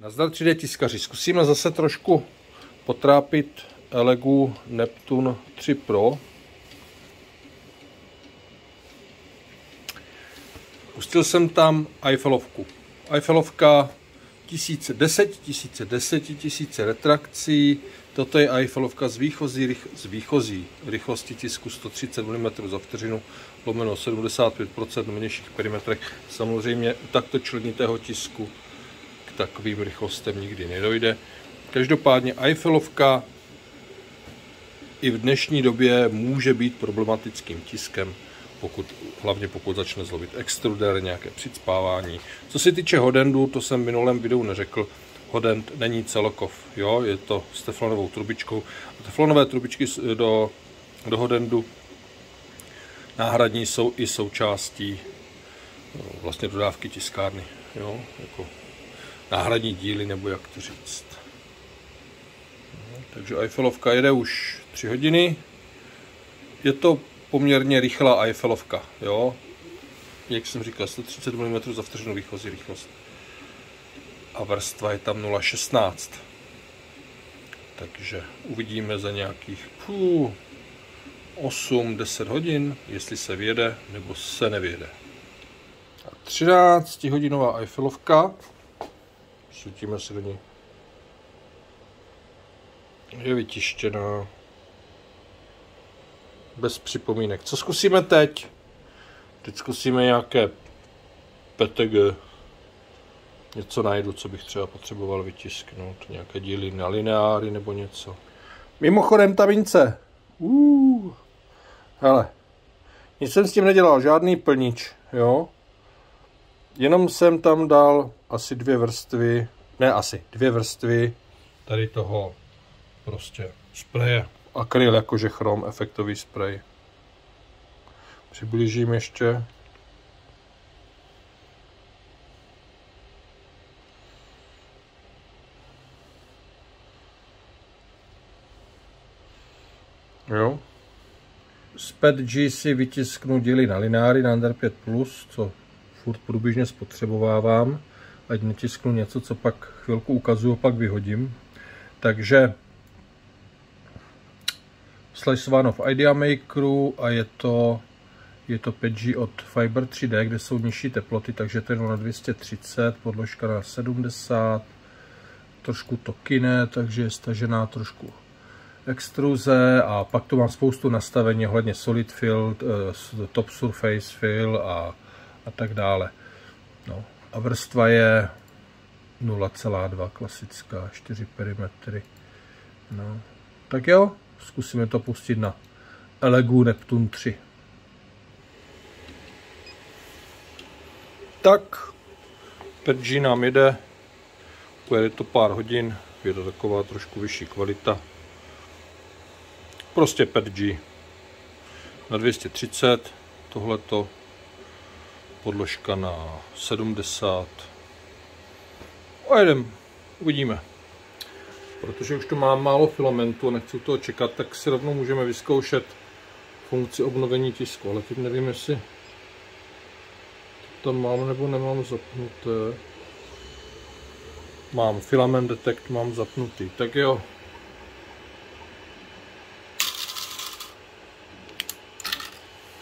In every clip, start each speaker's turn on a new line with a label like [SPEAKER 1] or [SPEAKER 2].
[SPEAKER 1] Nazdar 3D tiskaři. Zkusíme zase trošku potrápit Elegu Neptune 3 Pro. Pustil jsem tam Eiffelovku. Eiffelovka 1010, 1010, 1000 retrakcí. Toto je Eiffelovka z výchozí, z výchozí rychlosti tisku 130 mm za vteřinu, lomeno 75% v menších perimetrech. Samozřejmě u takto členitého tisku takovým rychlostem nikdy nedojde. Každopádně Eiffelovka i v dnešní době může být problematickým tiskem, pokud, hlavně pokud začne zlobit extruder, nějaké přicpávání. Co se týče Hodendu, to jsem v minulém videu neřekl, Hodend není celokov, jo? je to s teflonovou trubičkou. A teflonové trubičky do, do Hodendu náhradní jsou i součástí no, vlastně dodávky tiskárny. Jo? Jako náhradní díly, nebo jak to říct. Takže Eiffelovka jede už 3 hodiny. Je to poměrně rychlá Eiffelovka, jo. Jak jsem říkal, 130 mm za vteřinu výchozí rychlost. A vrstva je tam 0,16. Takže uvidíme za nějakých 8-10 hodin, jestli se vyjede nebo se nevyjede. 13 hodinová Eiffelovka Svítíme se do ní. Je vytištěná. Bez připomínek. Co zkusíme teď? Teď zkusíme nějaké PTG. Něco najdu, co bych třeba potřeboval vytisknout. Nějaké díly na lineáry nebo něco. Mimochodem ta mince. Uh. Hele. Nic jsem s tím nedělal, žádný plnič, jo. Jenom jsem tam dal asi dvě vrstvy, ne asi, dvě vrstvy tady toho prostě spreje. Akryl jakože chrom, efektový sprej. Přiblížím ještě. Jo. Z PETG si vytisknu díly na lináry na Under 5 Plus, co furt průběžně spotřebovávám, ať netisknu něco, co pak chvilku ukazuju, pak vyhodím. Takže sliceováno v Idea Makeru a je to, je to 5G od Fiber 3D, kde jsou nižší teploty, takže to je na 230, podložka na 70, trošku tokine, takže je stažená trošku extruze a pak tu mám spoustu nastavení ohledně solid fill, eh, top surface fill a a tak dále. No. A vrstva je 0,2 klasická, 4 perimetry. No. Tak jo, zkusíme to pustit na Elegu Neptune 3. Tak, 5G nám jede, pojede to pár hodin, je to taková trošku vyšší kvalita. Prostě 5G na 230, tohleto podložka na 70. A jedem, uvidíme. Protože už tu mám málo filamentu a nechci toho čekat, tak si rovnou můžeme vyzkoušet funkci obnovení tisku. Ale teď nevím, jestli to tam mám nebo nemám zapnuté. Mám filament detect, mám zapnutý. Tak jo.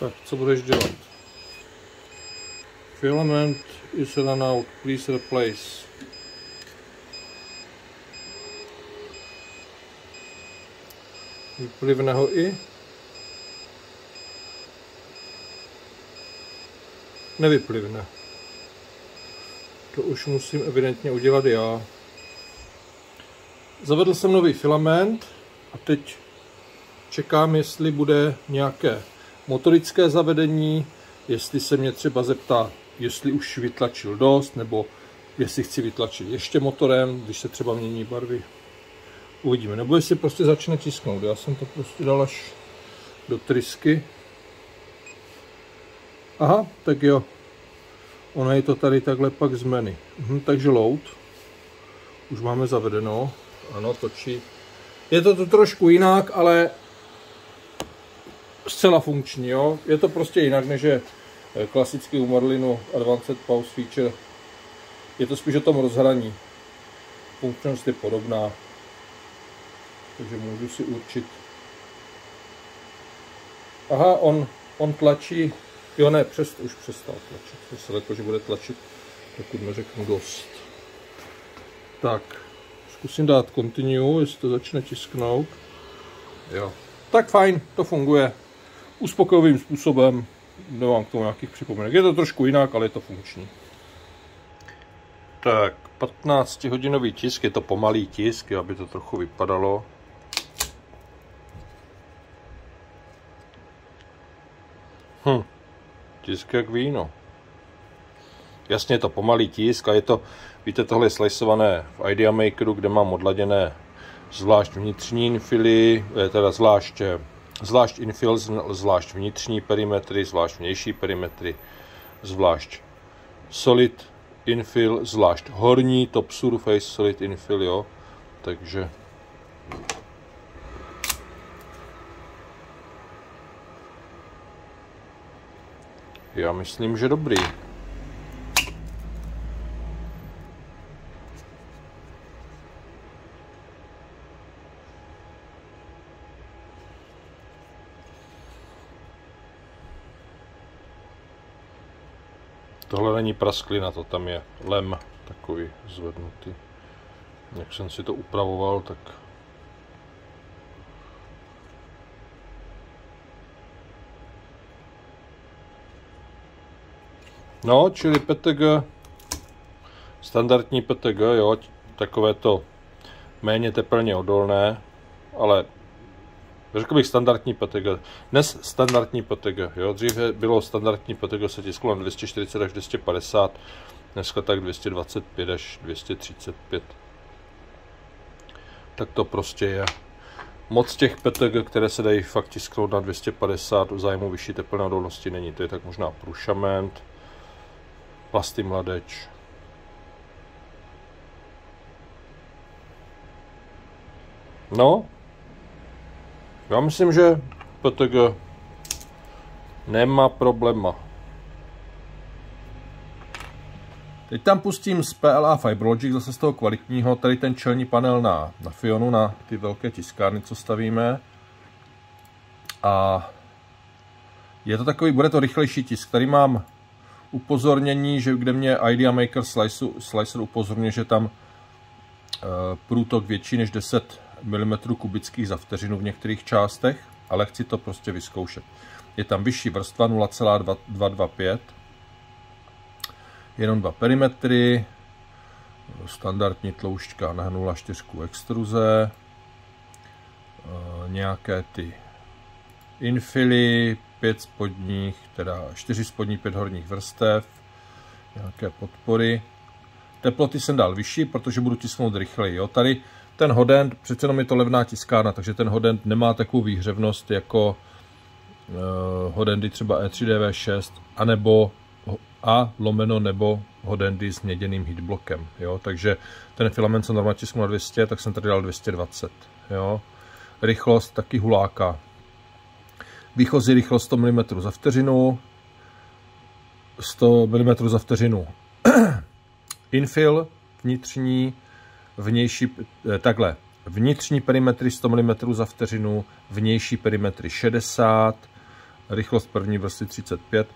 [SPEAKER 1] Tak, co budeš dělat? Filament is run out, please replace. Vyplivne ho i. Nevyplivne. To už musím evidentně udělat já. Zavedl jsem nový filament a teď čekám, jestli bude nějaké motorické zavedení, jestli se mě třeba zeptá jestli už vytlačil dost, nebo jestli chci vytlačit ještě motorem, když se třeba mění barvy. Uvidíme. Nebo jestli prostě začne tisknout. Já jsem to prostě dal až do trysky. Aha, tak jo. Ono je to tady takhle pak z menu. Mhm, takže load. Už máme zavedeno. Ano, točí. Je to tu trošku jinak, ale zcela funkční, jo. Je to prostě jinak, než je klasicky u Marlinu Advanced Pause Feature je to spíš o tom rozhraní. funkčnost je podobná, takže můžu si určit. Aha, on, on tlačí, jo ne, přest, už přestal tlačit. Jsem řekl, že bude tlačit, dokud neřeknu dost. Tak, zkusím dát continue, jestli to začne tisknout. Jo. Tak fajn, to funguje uspokojivým způsobem. Nemám k tomu nějakých připomínek. Je to trošku jinak, ale je to funkční. Tak, 15 hodinový tisk, je to pomalý tisk, aby to trochu vypadalo. Hm, tisk jak víno. Jasně je to pomalý tisk a je to, víte, tohle je sliceované v Idea Makeru, kde mám odladěné zvlášť vnitřní infily, teda zvlášť, zvlášť infil, zvlášť vnitřní perimetry, zvlášť vnější perimetry, zvlášť solid infill, zvlášť horní top surface solid infill, jo. Takže já myslím, že dobrý. Tohle není prasklina, to tam je lem takový zvednutý. Jak jsem si to upravoval, tak No, čili PTG, standardní PTG, jo, takové to méně teplně odolné, ale Řekl bych standardní PTG. Dnes standardní PTG. Jo? Dříve bylo standardní PTG se tisklo na 240 až 250, dneska tak 225 až 235. Tak to prostě je. Moc těch PTG, které se dají fakt tisknout na 250 v zájmu vyšší teplné odolnosti není. To je tak možná prušament, plasty mladeč. No, já myslím, že PTG nemá problema. Teď tam pustím z PLA Fiberlogic, zase z toho kvalitního, tady ten čelní panel na, na Fionu, na ty velké tiskárny, co stavíme. A je to takový, bude to rychlejší tisk. Tady mám upozornění, že kde mě Idea Maker Slicer, Slicer upozorňuje, že tam uh, průtok větší než 10 mm kubických za vteřinu v některých částech, ale chci to prostě vyzkoušet. Je tam vyšší vrstva 0,225, jenom dva perimetry, standardní tloušťka na 0,4 extruze, eh, nějaké ty infily, pět spodních, teda čtyři spodní, pět horních vrstev, nějaké podpory. Teploty jsem dal vyšší, protože budu tisknout rychleji. Jo. Tady ten Hodent, přece jenom je to levná tiskárna, takže ten Hodent nemá takovou výhřevnost jako uh, Hodendy třeba E3DV6, anebo a lomeno nebo Hodendy s měděným heatblockem, jo, takže ten filament jsem normálně tisknu na 200, tak jsem tady dal 220, jo. Rychlost taky huláka. Výchozí rychlost 100 mm za vteřinu, 100 mm za vteřinu. Infill vnitřní vnější, eh, takhle, vnitřní perimetry 100 mm za vteřinu, vnější perimetry 60, rychlost první vrstvy 35,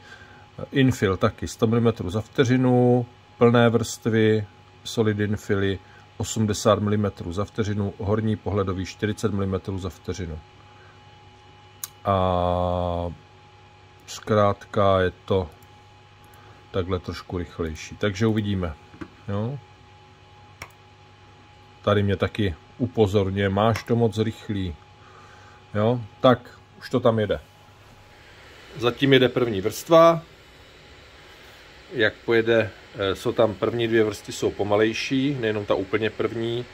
[SPEAKER 1] eh, infill taky 100 mm za vteřinu, plné vrstvy, solid infily 80 mm za vteřinu, horní pohledový 40 mm za vteřinu. A zkrátka je to takhle trošku rychlejší. Takže uvidíme. Jo? Tady mě taky upozorně, máš to moc rychlý. Jo, tak už to tam jede. Zatím jede první vrstva. Jak pojede, eh, jsou tam první dvě vrstvy jsou pomalejší, nejenom ta úplně první.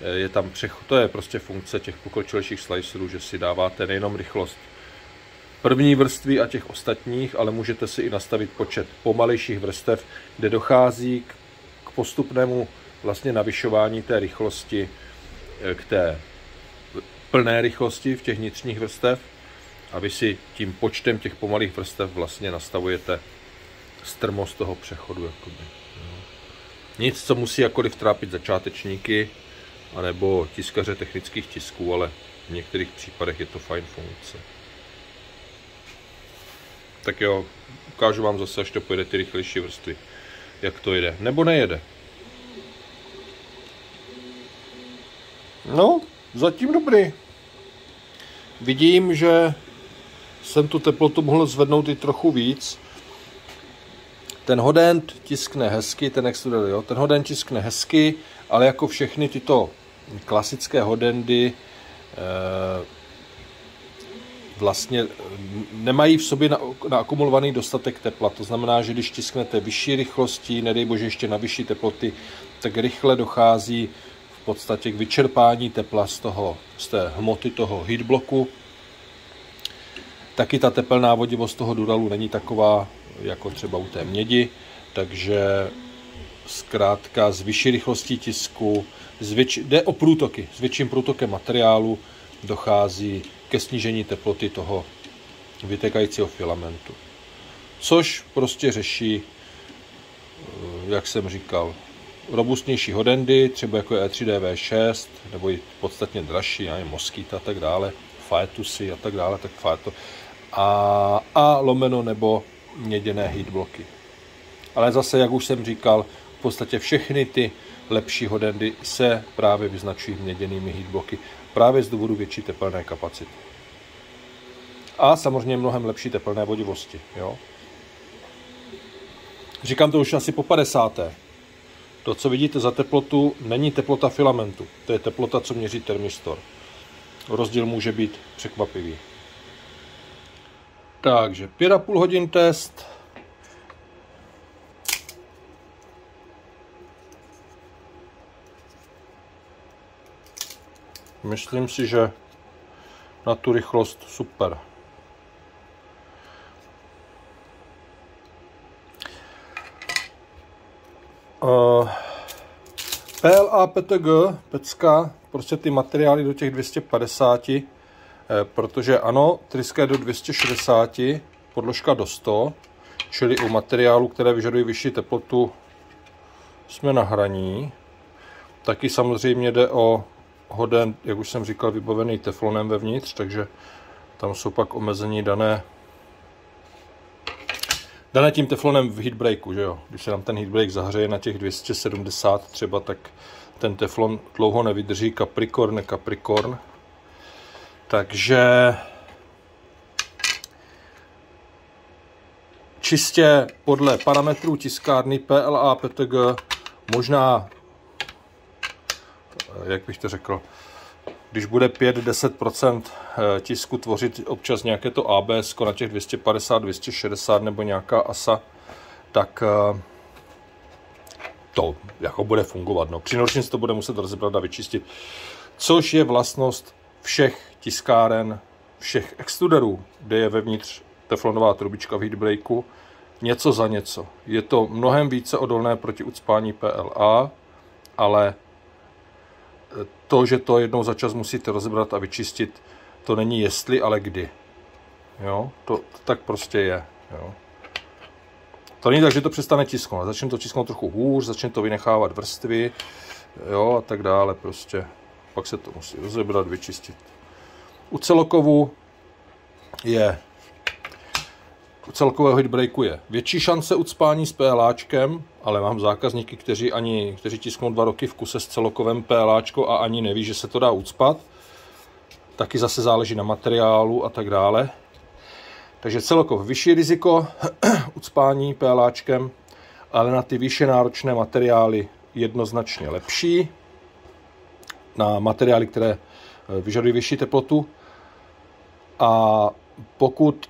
[SPEAKER 1] Eh, je tam přechod, to je prostě funkce těch pokročilejších slicerů, že si dáváte nejenom rychlost první vrstvy a těch ostatních, ale můžete si i nastavit počet pomalejších vrstev, kde dochází k postupnému vlastně navyšování té rychlosti eh, k té plné rychlosti v těch vnitřních vrstev a vy si tím počtem těch pomalých vrstev vlastně nastavujete strmost toho přechodu. Jakoby, Nic, co musí jakkoliv trápit začátečníky, anebo tiskaře technických tisků, ale v některých případech je to fajn funkce. Tak jo, ukážu vám zase, až to pojede ty rychlejší vrstvy, jak to jede. Nebo nejede. No, zatím dobrý. Vidím, že jsem tu teplotu mohl zvednout i trochu víc. Ten hodent tiskne hezky, ten extruder, jo, ten hodent tiskne hezky, ale jako všechny tyto klasické hodendy eh, vlastně nemají v sobě naakumulovaný dostatek tepla. To znamená, že když tisknete vyšší rychlosti, nedej bože ještě na vyšší teploty, tak rychle dochází v podstatě k vyčerpání tepla z, toho, z té hmoty toho heatbloku. Taky ta tepelná vodivost toho duralu není taková jako třeba u té mědi, takže zkrátka z vyšší rychlostí tisku, z větši, jde o průtoky, s větším průtokem materiálu dochází ke snížení teploty toho vytekajícího filamentu. Což prostě řeší, eh, jak jsem říkal, robustnější hodendy, třeba jako je E3DV6, nebo i podstatně dražší, nevím, Moskita a tak dále, Faetusy a tak dále, tak Faeto. A, a lomeno nebo měděné heatbloky. Ale zase, jak už jsem říkal, v podstatě všechny ty lepší hodendy se právě vyznačují měděnými heatbloky právě z důvodu větší tepelné kapacity. A samozřejmě mnohem lepší tepelné vodivosti. Jo? Říkám to už asi po 50. To, co vidíte za teplotu, není teplota filamentu. To je teplota, co měří termistor. Rozdíl může být překvapivý. Takže 5,5 hodin test. Myslím si, že na tu rychlost super. Uh, PLA, PTG, pecka, prostě ty materiály do těch 250, eh, protože ano, tryska je do 260, podložka do 100, čili u materiálu, které vyžadují vyšší teplotu, jsme na hraní. Taky samozřejmě jde o hoden, jak už jsem říkal, vybavený teflonem vevnitř, takže tam jsou pak omezení dané dané tím teflonem v heatbreaku, že jo. Když se nám ten heatbreak zahřeje na těch 270 třeba, tak ten teflon dlouho nevydrží Capricorn, Capricorn. Takže čistě podle parametrů tiskárny PLA PTG možná jak bych to řekl, když bude 5-10% eh, tisku tvořit občas nějaké to ABS na těch 250, 260 nebo nějaká ASA, tak eh, to jako bude fungovat. No. Při nočnici to bude muset rozebrat a vyčistit. Což je vlastnost všech tiskáren, všech extruderů, kde je vevnitř teflonová trubička v heatbreaku, něco za něco. Je to mnohem více odolné proti ucpání PLA, ale to, že to jednou za čas musíte rozebrat a vyčistit, to není jestli, ale kdy. Jo? To, to tak prostě je. Jo? To není tak, že to přestane tisknout. Začne to tisknout trochu hůř, začne to vynechávat vrstvy jo, a tak dále. Prostě. Pak se to musí rozebrat, vyčistit. U celokovu je celkového hitbreaku je větší šance ucpání s PLAčkem, ale mám zákazníky, kteří, ani, kteří tisknou dva roky v kuse s celokovým PLAčko a ani neví, že se to dá ucpat. Taky zase záleží na materiálu a tak dále. Takže celkov vyšší riziko ucpání PLAčkem, ale na ty vyšší náročné materiály jednoznačně lepší. Na materiály, které eh, vyžadují vyšší teplotu. A pokud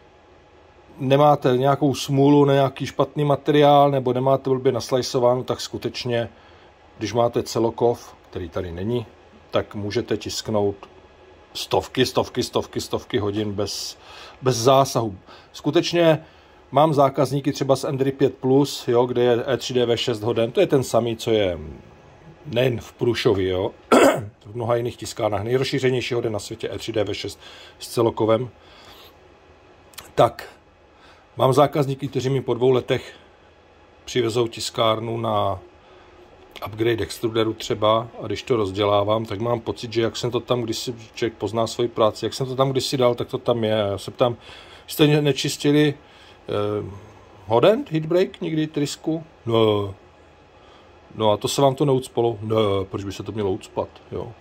[SPEAKER 1] nemáte nějakou smůlu, nějaký špatný materiál, nebo nemáte blbě naslajsováno, tak skutečně, když máte celokov, který tady není, tak můžete tisknout stovky, stovky, stovky, stovky hodin bez, bez zásahu. Skutečně mám zákazníky třeba z Endry 5 Plus, jo, kde je E3DV6 hoden, to je ten samý, co je nejen v Prušovi, jo, v mnoha jiných tiskárnách, nejrozšířenější hoden na světě E3DV6 s celokovem, tak Mám zákazníky, kteří mi po dvou letech přivezou tiskárnu na upgrade extruderu třeba a když to rozdělávám, tak mám pocit, že jak jsem to tam, když si člověk pozná svoji práci, jak jsem to tam kdysi dal, tak to tam je. Já se ptám, jste nečistili eh, hodent, hitbreak někdy trysku? No. No a to se vám to neucpalo? Ne, proč by se to mělo ucpat, jo.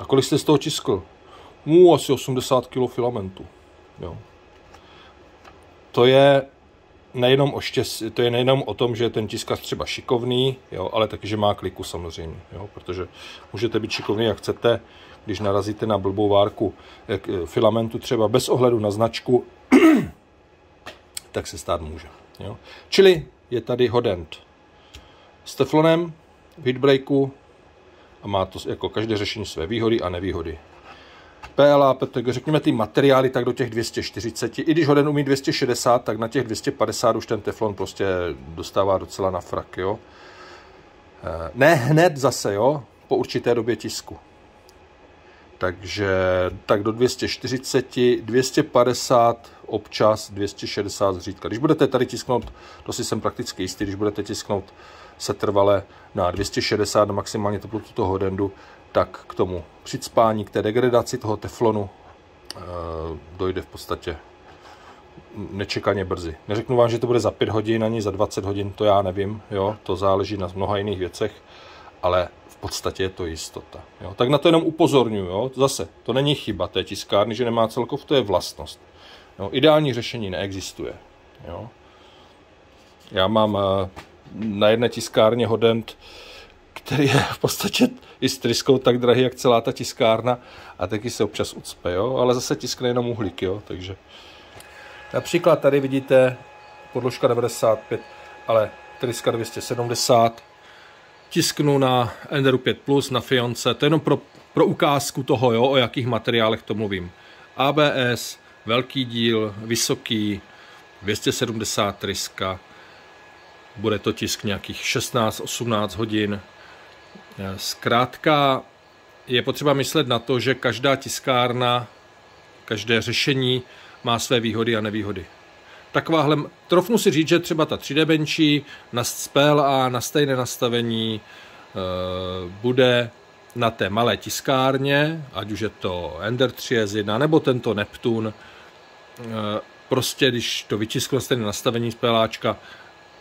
[SPEAKER 1] A kolik jste z toho tiskl? Mu asi 80 kg filamentu, jo. To je nejenom o štěstí, to je nejenom o tom, že je ten tiskař třeba šikovný, jo, ale taky, že má kliku samozřejmě, jo, protože můžete být šikovný, jak chcete, když narazíte na blbou várku jak, eh, filamentu třeba bez ohledu na značku, tak se stát může. Jo. Čili je tady hodent s teflonem v a má to jako každé řešení své výhody a nevýhody. PLA, PTG, řekněme ty materiály, tak do těch 240. I když hoden umí 260, tak na těch 250 už ten teflon prostě dostává docela na frak, jo. Eh, ne hned zase, jo, po určité době tisku. Takže tak do 240, 250 občas, 260 zřídka. Když budete tady tisknout, to si jsem prakticky jistý, když budete tisknout setrvale na 260 na maximálně teplotu toho hodendu, tak k tomu přicpání, k té degradaci toho teflonu e, dojde v podstatě nečekaně brzy. Neřeknu vám, že to bude za 5 hodin, ani za 20 hodin, to já nevím, jo, to záleží na mnoha jiných věcech, ale v podstatě je to jistota. Jo. Tak na to jenom upozorňuji, jo. zase, to není chyba té tiskárny, že nemá celkov, to je vlastnost. Jo. Ideální řešení neexistuje. Jo. Já mám eh, na jedné tiskárně hodent který je v podstatě i s tryskou tak drahý, jak celá ta tiskárna a taky se občas ucpe, jo? ale zase tiskne jenom uhlík, jo? takže například tady vidíte podložka 95, ale tryska 270, tisknu na Enderu 5 Plus, na Fionce, to je jenom pro, pro ukázku toho, jo, o jakých materiálech to mluvím. ABS, velký díl, vysoký, 270 tryska, bude to tisk nějakých 16-18 hodin, Zkrátka je potřeba myslet na to, že každá tiskárna, každé řešení má své výhody a nevýhody. Takováhle, trofnu si říct, že třeba ta 3D benchy na a na stejné nastavení e, bude na té malé tiskárně, ať už je to Ender 3S1 nebo tento Neptun, e, prostě když to vytiskne stejné nastavení SPLáčka,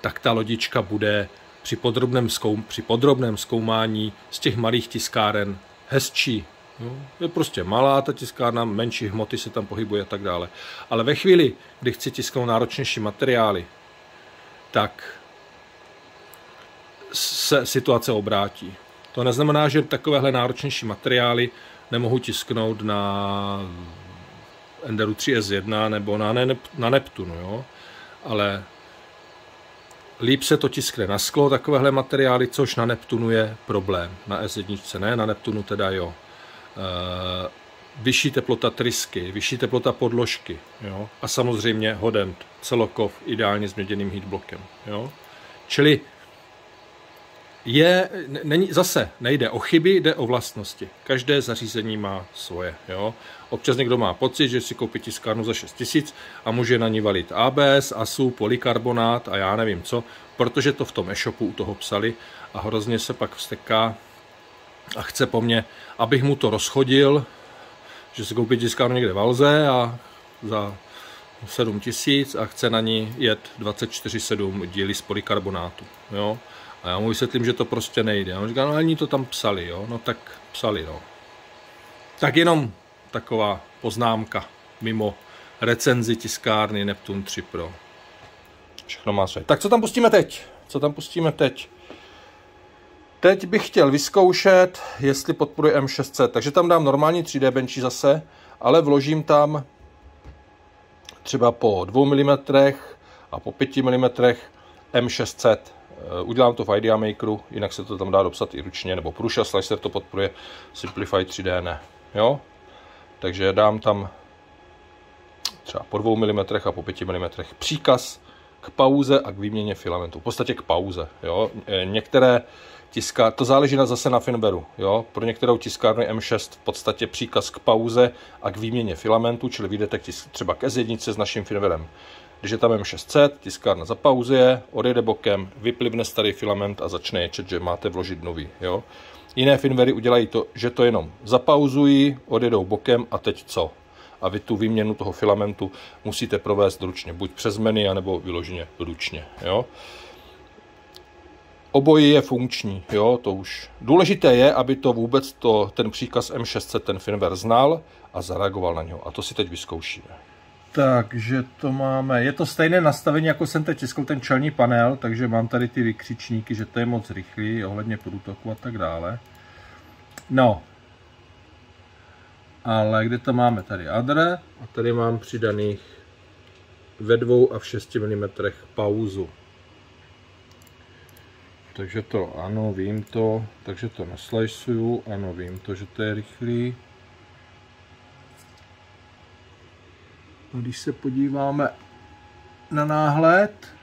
[SPEAKER 1] tak ta lodička bude při podrobném, zkoum, při podrobném zkoumání z těch malých tiskáren hezčí. No, je prostě malá ta tiskárna, menší hmoty se tam pohybuje a tak dále. Ale ve chvíli, kdy chci tisknout náročnější materiály, tak se situace obrátí. To neznamená, že takovéhle náročnější materiály nemohu tisknout na Enderu 3S1 nebo na, ne- na Neptunu, jo? ale Líp se to tiskne na sklo, takovéhle materiály, což na Neptunu je problém. Na S1 ne, na Neptunu teda jo. E, vyšší teplota trysky, vyšší teplota podložky. Jo? A samozřejmě hodent, celokov, ideálně s měděným heatblokem. Jo? Čili je, není, zase nejde o chyby, jde o vlastnosti. Každé zařízení má svoje. Jo? Občas někdo má pocit, že si koupí tiskárnu za 6 tisíc a může na ní valit ABS, ASU, polikarbonát a já nevím co, protože to v tom e-shopu u toho psali a hrozně se pak vsteká a chce po mně, abych mu to rozchodil, že si koupí tiskárnu někde v Alze a za 7 tisíc a chce na ní jet 24-7 díly z polikarbonátu. Jo? A já mu vysvětlím, že to prostě nejde. A on říká, no ani to tam psali, jo. No tak psali, no. Tak jenom taková poznámka mimo recenzi tiskárny Neptune 3 Pro. Všechno má své. Tak co tam pustíme teď? Co tam pustíme teď? Teď bych chtěl vyzkoušet, jestli podporuje M600. Takže tam dám normální 3D benchy zase, ale vložím tam třeba po 2 mm a po 5 mm M600. Eh, udělám to v Idea Makeru, jinak se to tam dá dopsat i ručně, nebo Prusa Slicer to podporuje, Simplify 3D ne. Jo? Takže dám tam třeba po 2 mm a po 5 mm příkaz k pauze a k výměně filamentu. V podstatě k pauze. Jo? Eh, některé tiska, to záleží na, zase na Finberu. Jo? Pro některou tiskárnu M6 v podstatě příkaz k pauze a k výměně filamentu, čili vyjdete třeba k S1 s naším Finberem Když je tam M600, tiskárna zapauzuje, odjede bokem, vyplivne starý filament a začne ječet, že máte vložit nový. Jo? Jiné finvery udělají to, že to jenom zapauzují, odjedou bokem a teď co? A vy tu výměnu toho filamentu musíte provést ručně, buď přes menu, anebo vyloženě ručně. Jo? Obojí je funkční, jo, to už. Důležité je, aby to vůbec to, ten příkaz M600 ten firmware znal a zareagoval na něho. A to si teď vyzkoušíme. Takže to máme, je to stejné nastavení, jako jsem teď tiskl ten čelní panel, takže mám tady ty vykřičníky, že to je moc rychlý, ohledně průtoku a tak dále. No, ale kde to máme? Tady adre a tady mám přidaných ve dvou a v 6 mm pauzu. Takže to ano, vím to, takže to neslajsuju, ano, vím to, že to je rychlý. A když se podíváme na náhled,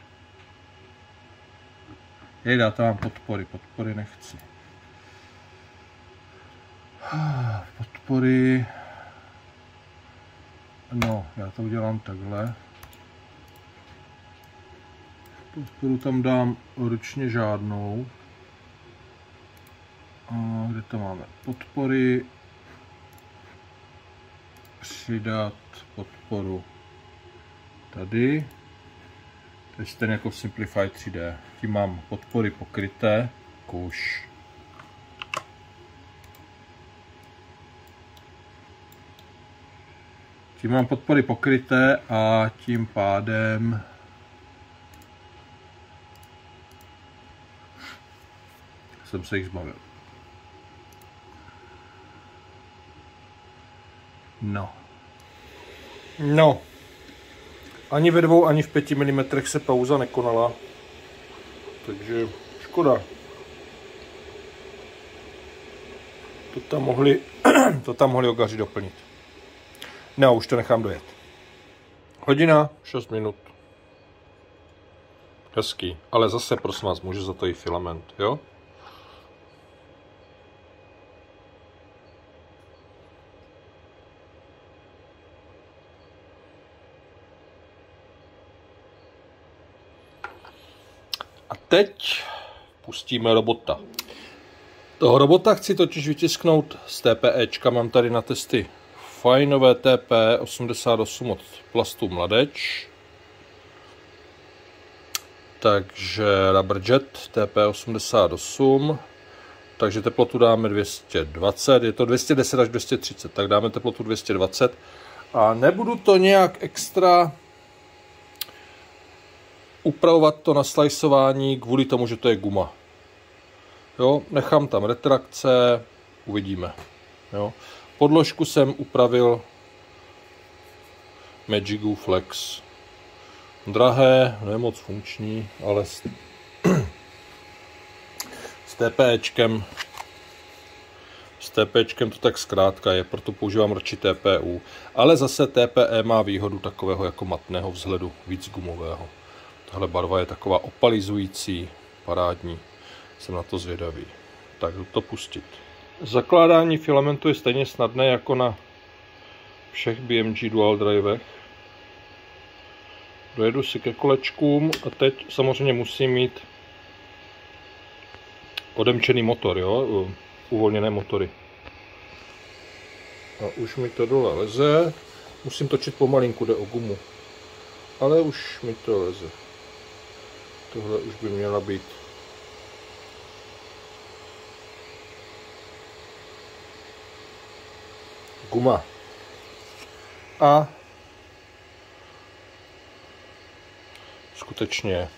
[SPEAKER 1] jejda, to mám podpory, podpory nechci. Podpory, no, já to udělám takhle. Podporu tam dám ručně žádnou. A kde to máme? Podpory. Přidat podporu tady. Je ten jako Simplify 3D. Tím mám podpory pokryté. Kuš. Tím mám podpory pokryté a tím pádem jsem se jich zbavil. No. No. Ani ve dvou, ani v pěti milimetrech se pauza nekonala. Takže škoda. To tam mohli, to tam mohli ogaři doplnit. No, už to nechám dojet. Hodina, 6 minut. Hezký. Ale zase, prosím vás, může za to i filament, jo? Teď pustíme robota. Toho robota chci totiž vytisknout z TPEčka. Mám tady na testy fajnové TP88 od plastu Mladeč. Takže Rubberjet TP88. Takže teplotu dáme 220, je to 210 až 230, tak dáme teplotu 220. A nebudu to nějak extra upravovat to naslajsování kvůli tomu, že to je guma. Jo, nechám tam retrakce, uvidíme. Jo. Podložku jsem upravil Magigu Flex. Drahé, ne moc funkční, ale s, s TPčkem s TPčkem to tak zkrátka je, proto používám radši TPU. Ale zase TPE má výhodu takového jako matného vzhledu, víc gumového. Tahle barva je taková opalizující, parádní. Jsem na to zvědavý. Tak to pustit. Zakládání filamentu je stejně snadné jako na všech BMG dual drivech. Dojedu si ke kolečkům a teď samozřejmě musím mít odemčený motor, jo? uvolněné motory. A už mi to dole leze. Musím točit pomalinku, jde o gumu. Ale už mi to leze. Tohle už by měla být guma. A skutečně.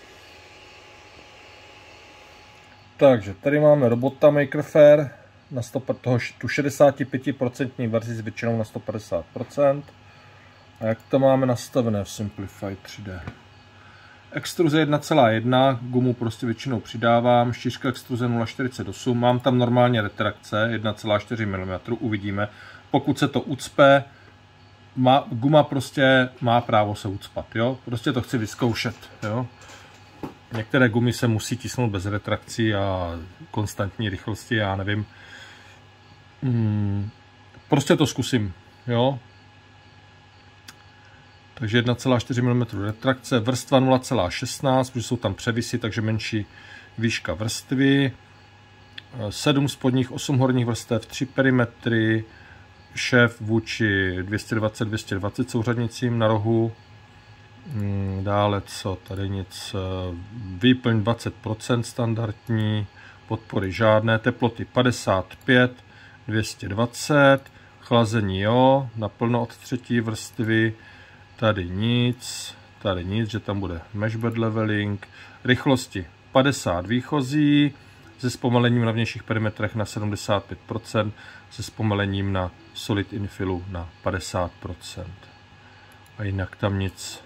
[SPEAKER 1] Takže tady máme robota Maker Faire na 100, toho, tu 65% verzi s většinou na 150%. A jak to máme nastavené v Simplify 3D? Extruze 1,1, gumu prostě většinou přidávám, štířka extruze 0,48, mám tam normálně retrakce 1,4 mm, uvidíme. Pokud se to ucpe, má, guma prostě má právo se ucpat, jo? Prostě to chci vyzkoušet, jo? Některé gumy se musí tisnout bez retrakcí a konstantní rychlosti, já nevím. Hmm, prostě to zkusím, jo? Takže 1,4 mm retrakce, vrstva 0,16, protože jsou tam převisy, takže menší výška vrstvy, 7 spodních, 8 horních vrstev, 3 perimetry, šéf vůči 220-220 souřadnicím na rohu, hmm, dále co, tady nic, výplň 20% standardní, podpory žádné, teploty 55, 220, chlazení jo, naplno od třetí vrstvy, tady nic, tady nic, že tam bude meshbed leveling, rychlosti 50 výchozí, se zpomalením na vnějších perimetrech na 75%, se zpomalením na solid infilu na 50%. A jinak tam nic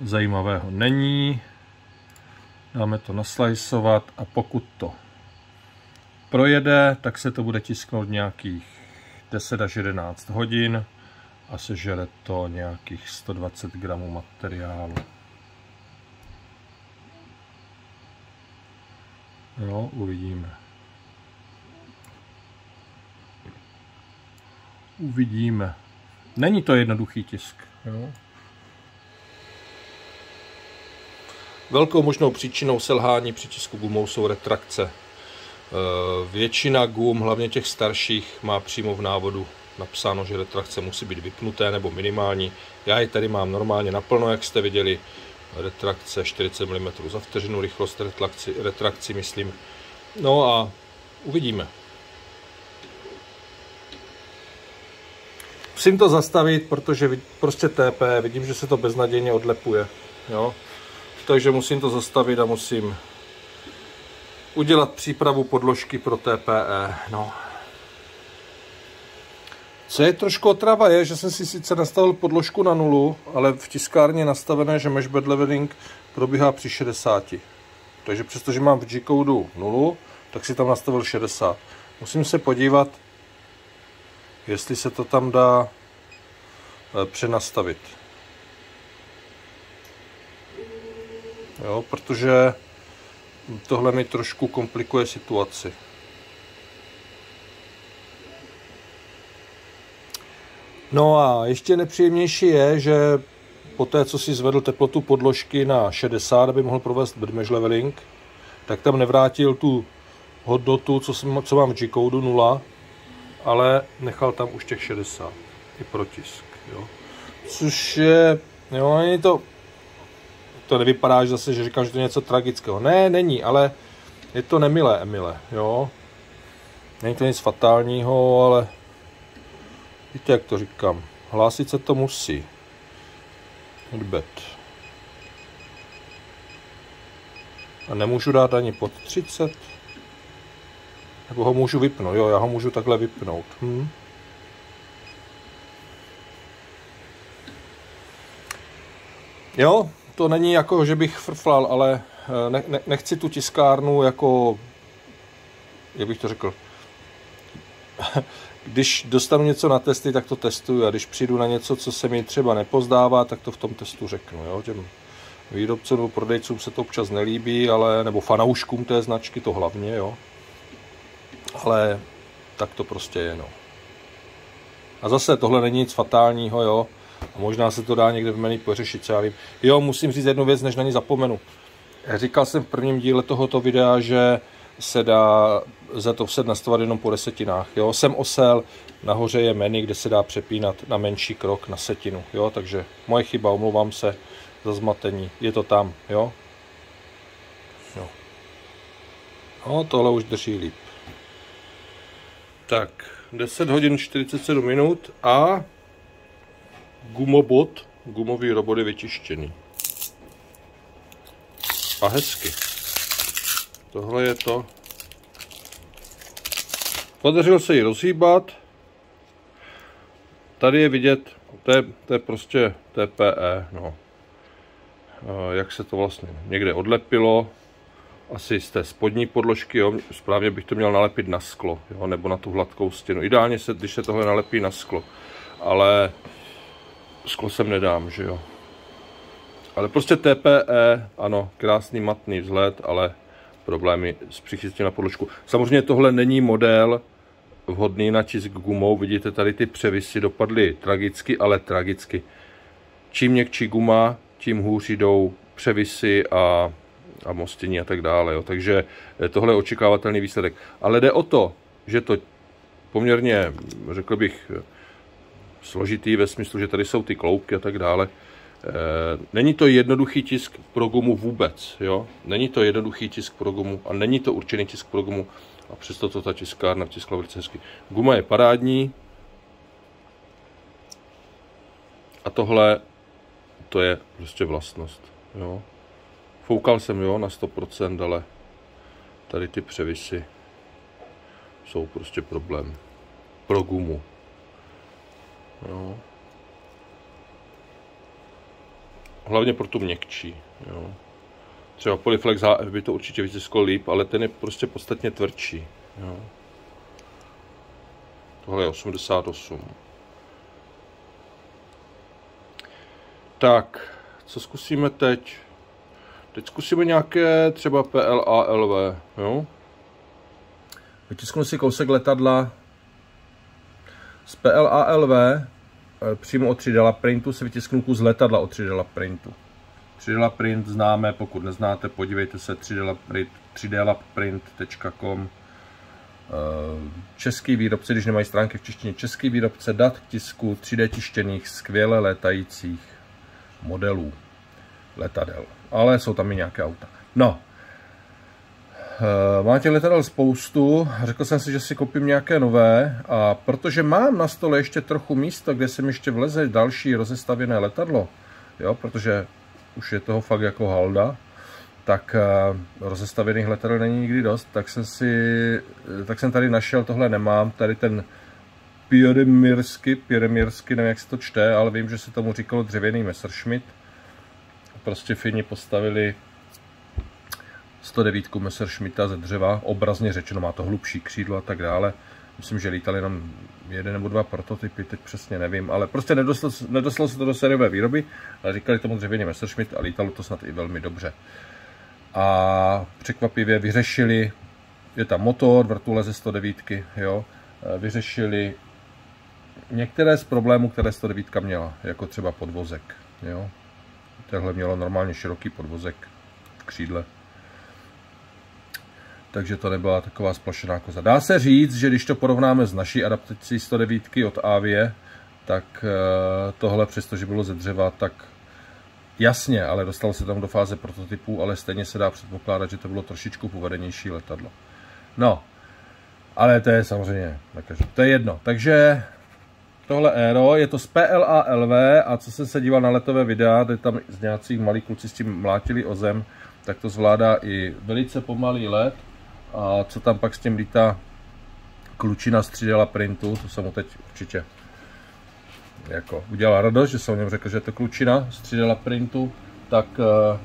[SPEAKER 1] zajímavého není. Dáme to naslajsovat a pokud to projede, tak se to bude tisknout nějakých 10 až 11 hodin a sežere to nějakých 120 gramů materiálu. Jo, uvidíme. Uvidíme. Není to jednoduchý tisk. Jo? Velkou možnou příčinou selhání při tisku gumou jsou retrakce. Eh, většina gum, hlavně těch starších, má přímo v návodu napsáno, že retrakce musí být vypnuté nebo minimální. Já ji tady mám normálně naplno, jak jste viděli. Retrakce 40 mm za vteřinu, rychlost retrakci, retrakci myslím. No a uvidíme. Musím to zastavit, protože prostě TP, vidím, že se to beznadějně odlepuje. Jo? Takže musím to zastavit a musím udělat přípravu podložky pro TPE. No. Co je trošku otrava je, že jsem si sice nastavil podložku na nulu, ale v tiskárně je nastavené, že mesh bed leveling probíhá při 60. Takže přestože mám v G-code nulu, tak si tam nastavil 60. Musím se podívat, jestli se to tam dá eh, přenastavit. Jo, protože tohle mi trošku komplikuje situaci. No a ještě nepříjemnější je, že po té, co si zvedl teplotu podložky na 60, aby mohl provést bedmesh leveling, tak tam nevrátil tu hodnotu, co, jsem, co mám v G-code 0, ale nechal tam už těch 60 i protisk. Jo. Což je, jo, není to to nevypadá, že zase, že říkám, že to je něco tragického. Ne, není, ale je to nemilé, Emile, jo. Není to nic fatálního, ale víte, jak to říkám. Hlásit se to musí. Odbet. A nemůžu dát ani pod 30. Nebo ho můžu vypnout, jo, já ho můžu takhle vypnout. Hm? Jo, to není jako, že bych frflal, ale eh, ne, ne, nechci tu tiskárnu jako, jak bych to řekl, když dostanu něco na testy, tak to testuju a když přijdu na něco, co se mi třeba nepozdává, tak to v tom testu řeknu. Jo? Těm výrobcům nebo prodejcům se to občas nelíbí, ale, nebo fanouškům té značky to hlavně, jo. Ale tak to prostě je, no. A zase tohle není nic fatálního, jo. A možná se to dá někde v menu pořešit, já vím. Jo, musím říct jednu věc, než na ní zapomenu. Říkal jsem v prvním díle tohoto videa, že se dá za to vset nastavovat jenom po desetinách. Jo, jsem osel, nahoře je menu, kde se dá přepínat na menší krok, na setinu. Jo, takže moje chyba, omlouvám se za zmatení. Je to tam, jo. jo. No, tohle už drží líp. Tak, 10 hodin 47 minut a gumobot, gumový robot je vyčištěný. A hezky. Tohle je to. Podařilo se ji rozhýbat. Tady je vidět, to je, to je prostě TPE, no. Jak se to vlastně někde odlepilo, asi z té spodní podložky, jo. správně bych to měl nalepit na sklo, jo, nebo na tu hladkou stěnu. Ideálně se, když se tohle nalepí na sklo, ale sklo sem nedám, že jo. Ale prostě TPE, ano, krásný matný vzhled, ale problémy s přichystěním na podložku. Samozřejmě tohle není model vhodný na tisk gumou, vidíte tady ty převisy dopadly tragicky, ale tragicky. čím měkčí guma, tím hůř jdou převisy a, a mostění a tak dále. Jo. Takže tohle je očekávatelný výsledek. Ale jde o to, že to poměrně, řekl bych, složitý ve smyslu, že tady jsou ty kloubky a tak dále. E, není to jednoduchý tisk pro gumu vůbec, jo? Není to jednoduchý tisk pro gumu a není to určený tisk pro gumu a přesto to ta tiskárna vtiskla velice hezky. Guma je parádní a tohle to je prostě vlastnost, jo? Foukal jsem, jo, na 100%, ale tady ty převisy jsou prostě problém pro gumu. Jo. Hlavně pro tu měkčí. Jo. Třeba Polyflex HF by to určitě vytiskl líp, ale ten je prostě podstatně tvrdší. Jo. Tohle je 88. Tak, co zkusíme teď? Teď zkusíme nějaké třeba PLA LV, jo? Vytisknu si kousek letadla z PLALV eh, přímo od 3D printu se vytisknu kus letadla od 3D printu. 3D print známe, pokud neznáte, podívejte se 3dlabprint.com eh, Český výrobce, když nemají stránky v češtině, český výrobce dat k tisku 3D tištěných skvěle létajících modelů letadel. Ale jsou tam i nějaké auta. No, Eh, mám těch letadel spoustu, řekl jsem si, že si koupím nějaké nové a protože mám na stole ještě trochu místo, kde jsem ještě vleze další rozestavěné letadlo, jo, protože už je toho fakt jako halda, tak uh, rozestavěných letadel není nikdy dost, tak jsem si, eh, tak jsem tady našel, tohle nemám, tady ten Pieremirsky, Pieremirsky, nevím jak se to čte, ale vím, že se tomu říkalo dřevěný Messerschmitt. Prostě Fini postavili 109 Messerschmitta ze dřeva, obrazně řečeno, má to hlubší křídlo a tak dále. Myslím, že lítal jenom jeden nebo dva prototypy, teď přesně nevím, ale prostě nedostalo, nedostalo se to do sériové výroby, ale říkali tomu dřevěný Messerschmitt a lítalo to snad i velmi dobře. A překvapivě vyřešili, je tam motor, vrtule ze 109, jo, vyřešili některé z problémů, které 109 měla, jako třeba podvozek, jo. Tohle mělo normálně široký podvozek v křídle takže to nebyla taková splašená koza. Dá se říct, že když to porovnáme s naší adaptací 109 od Avie, tak eh, tohle, přestože bylo ze dřeva, tak jasně, ale dostalo se tam do fáze prototypů, ale stejně se dá předpokládat, že to bylo trošičku povedenější letadlo. No, ale to je samozřejmě, to je jedno. Takže tohle Aero, je to z PLA LV a co jsem se díval na letové videa, kde tam z nějakých malých kluci s tím mlátili o zem, tak to zvládá i velice pomalý let. A co tam pak s tím lítá klučina 3D printu, to jsem mu teď určitě jako udělal radost, že jsem o něm řekl, že je to klučina 3D printu, tak uh,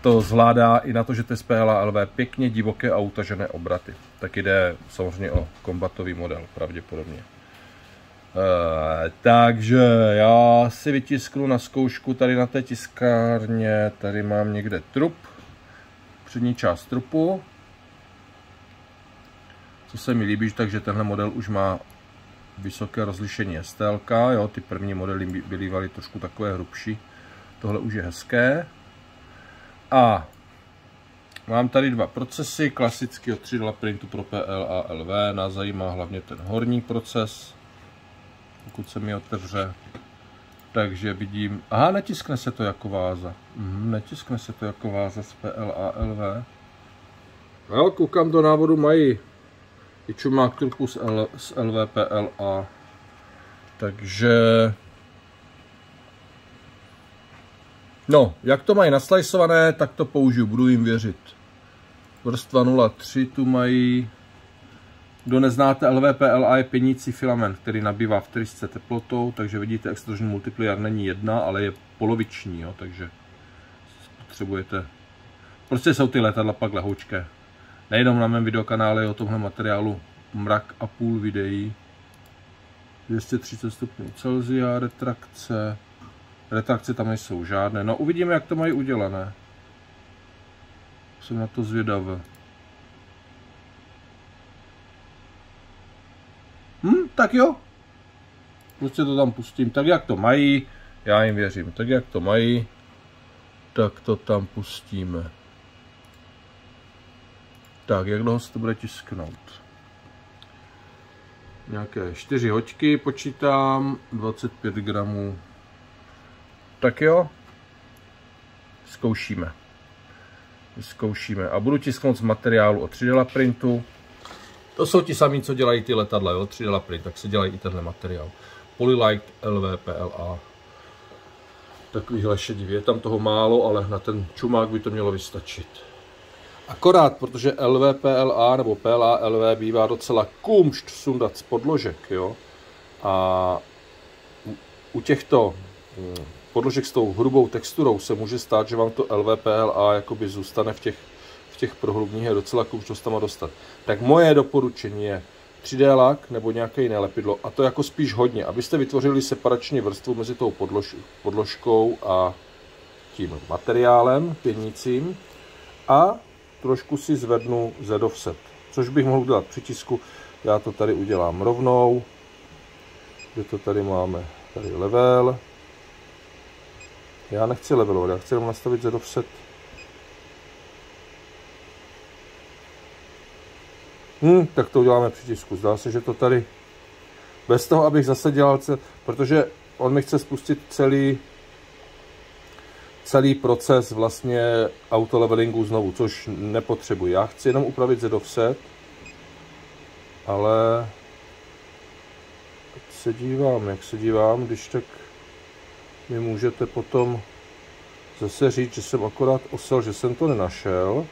[SPEAKER 1] to zvládá i na to, že to je LV pěkně divoké a utažené obraty. Tak jde samozřejmě o kombatový model pravděpodobně. Uh, takže já si vytisknu na zkoušku tady na té tiskárně, tady mám někde trup, přední část trupu. Co se mi líbí, takže tenhle model už má vysoké rozlišení STLK, jo, ty první modely byly trošku takové hrubší. Tohle už je hezké. A mám tady dva procesy, klasicky od 3D printu pro PL a LV. Nás zajímá hlavně ten horní proces, pokud se mi otevře. Takže vidím, aha, netiskne se to jako váza. Mhm, netiskne se to jako váza z PLA LV. Jo, koukám do návodu mají i čumák trupu z, L, z LVPLA. Takže... No, jak to mají naslajsované, tak to použiju, budu jim věřit. Vrstva 0,3 tu mají kdo neznáte, LVPLA je pěnící filament, který nabývá v trysce teplotou, takže vidíte, extružní multiplier není jedna, ale je poloviční, jo, takže potřebujete... Prostě jsou ty letadla pak lehoučké. Nejenom na mém videokanále je o tomhle materiálu mrak a půl videí. 230 stupňů Celsia, retrakce. Retrakce tam nejsou žádné. No uvidíme, jak to mají udělané. Jsem na to zvědavý. Hm, tak jo. Prostě to tam pustím tak, jak to mají. Já jim věřím. Tak jak to mají, tak to tam pustíme. Tak, jak dlouho se to bude tisknout? Nějaké 4 hoďky počítám, 25 gramů. Tak jo, zkoušíme. Zkoušíme. A budu tisknout z materiálu od 3D printu. To jsou ti samí, co dělají ty letadla, jo? 3D print, tak se dělají i tenhle materiál. Polylight LVPLA. Takovýhle šedivý. Je tam toho málo, ale na ten čumák by to mělo vystačit. Akorát, protože LVPLA nebo PLA-LV bývá docela kumšt sundat z podložek, jo? A u těchto hm, podložek s tou hrubou texturou se může stát, že vám to LVPLA jakoby zůstane v těch, těch prohlubních je docela tam dostat. Tak moje doporučení je 3D lak nebo nějaké jiné lepidlo a to jako spíš hodně, abyste vytvořili separační vrstvu mezi tou podlož, podložkou a tím materiálem, pěnícím a trošku si zvednu z offset, což bych mohl udělat při tisku. Já to tady udělám rovnou, kde to tady máme, tady level. Já nechci levelovat, já chci jenom nastavit z offset. Hm, tak to uděláme při tisku. Zdá se, že to tady bez toho, abych zase dělal, protože on mi chce spustit celý celý proces vlastně autolevelingu znovu, což nepotřebuji. Já chci jenom upravit z offset, ale se dívám, jak se dívám, když tak mi můžete potom zase říct, že jsem akorát osel, že jsem to nenašel,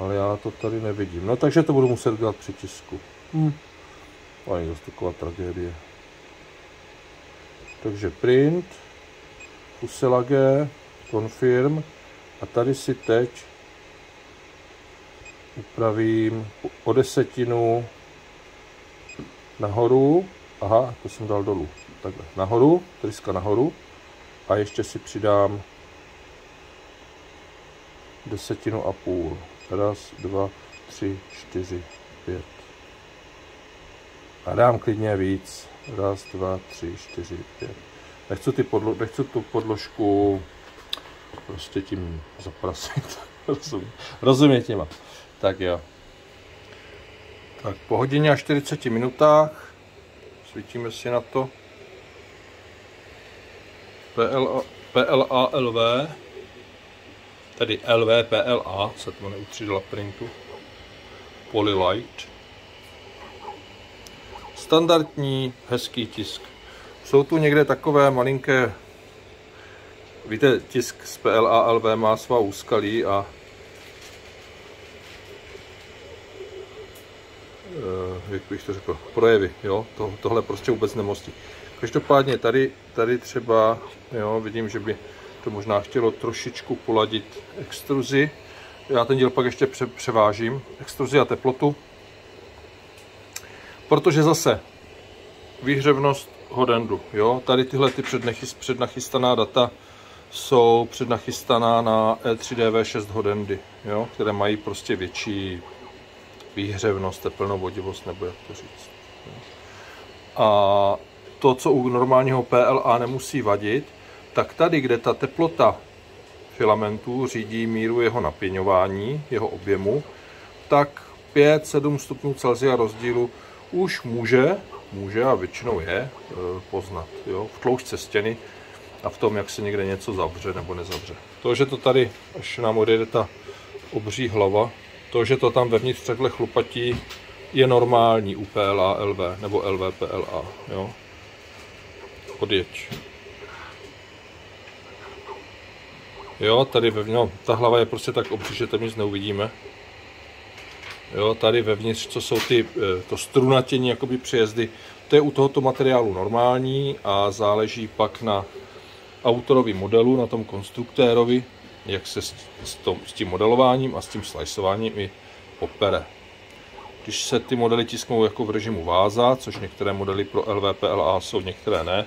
[SPEAKER 1] ale já to tady nevidím. No takže to budu muset dělat při tisku. Hm. A je taková tragédie. Takže print, fuselage, confirm a tady si teď upravím o desetinu nahoru, aha, to jsem dal dolů, takhle, nahoru, tryska nahoru a ještě si přidám desetinu a půl, raz, dva, tři, čtyři, pět a dám klidně víc, raz, dva, tři, čtyři, pět. Nechci, ty podlo nechci tu podložku prostě tím zaprasit. Rozum, rozumět těma. Tak jo. Tak po hodině a 40 minutách svítíme si na to. PLA, PLA LV, tedy LV PLA, se to neutřídila printu, Polylight. Standardní, hezký tisk. Jsou tu někde takové malinké Víte, tisk z PLA LV má svá úskalí a eh, jak bych to řekl, projevy, jo, to, tohle prostě vůbec nemostí. Každopádně tady, tady třeba, jo, vidím, že by to možná chtělo trošičku poladit extruzi. Já ten díl pak ještě pře převážím, extruzi a teplotu. Protože zase výhřevnost hodendu, jo, tady tyhle ty přednachystaná data jsou přednachystaná na E3DV6 Hodendy, jo, které mají prostě větší výhřevnost, teplnou vodivost, nebo jak to říct. A to, co u normálního PLA nemusí vadit, tak tady, kde ta teplota filamentů řídí míru jeho napěňování, jeho objemu, tak 5-7 stupňů Celsia rozdílu už může, může a většinou je e, poznat. Jo? V tloušťce stěny a v tom, jak se někde něco zavře nebo nezavře. To, že to tady, až nám odjede ta obří hlava, to, že to tam vevnitř takhle chlupatí, je normální u PLA LV nebo LVPLA. Jo? Odjeď. Jo, tady vevnitř, no, ta hlava je prostě tak obří, že tam nic neuvidíme. Jo, tady vevnitř, co jsou ty, eh, to strunatění, jakoby přejezdy, to je u tohoto materiálu normální a záleží pak na autorovi modelu, na tom konstruktérovi, jak se s, s, tom, s tím modelováním a s tím sliceováním i opere. Když se ty modely tisknou jako v režimu váza, což některé modely pro LVPLA jsou, některé ne,